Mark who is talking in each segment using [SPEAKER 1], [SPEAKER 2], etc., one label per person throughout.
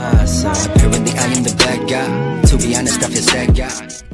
[SPEAKER 1] my side Apparently I am the bad guy. To be honest, I feel sad guy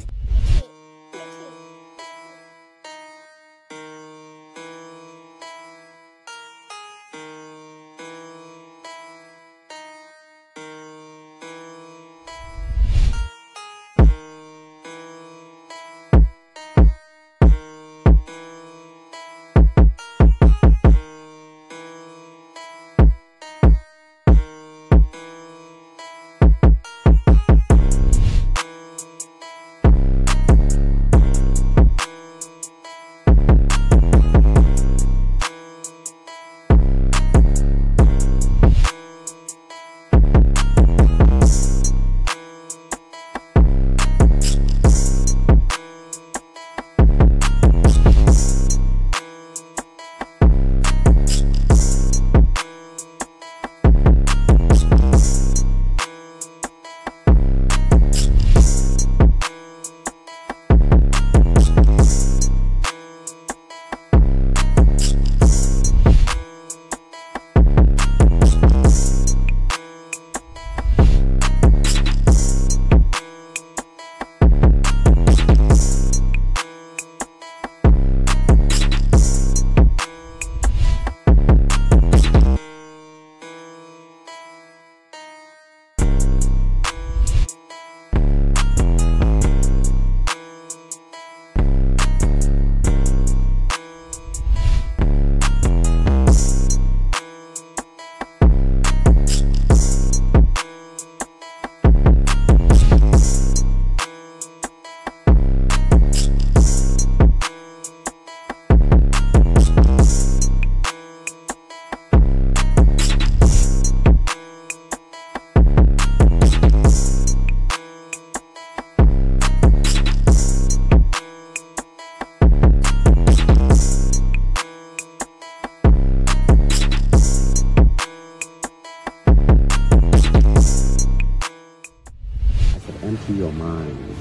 [SPEAKER 2] empty your mind.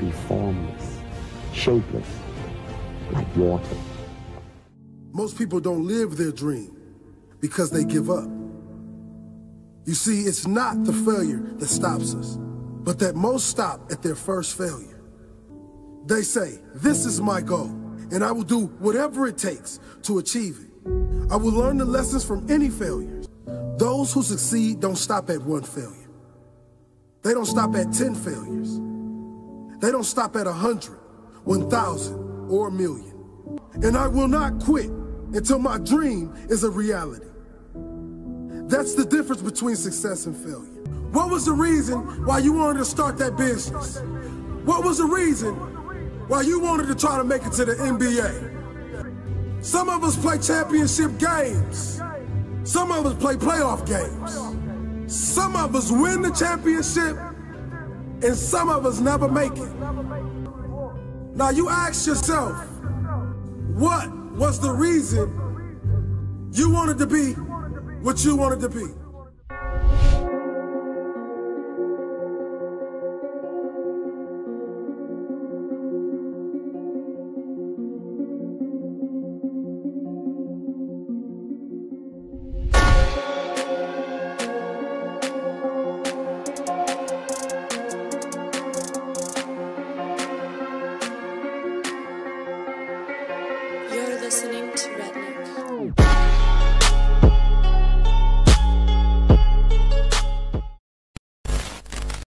[SPEAKER 2] Be formless, shapeless, like water.
[SPEAKER 3] Most people don't live their dream because they give up. You see, it's not the failure that stops us, but that most stop at their first failure. They say, This is my goal, and I will do whatever it takes to achieve it. I will learn the lessons from any failures. Those who succeed don't stop at one failure. They don't stop at 10 failures. They don't stop at 100, 1,000, or a million. And I will not quit until my dream is a reality. That's the difference between success and failure. What was the reason why you wanted to start that business? What was the reason why you wanted to try to make it to the NBA? Some of us play championship games. Some of us play playoff games. Some of us win the championship, and some of us never make it. Now you ask yourself, what was the reason you wanted to be what you wanted to be? Red.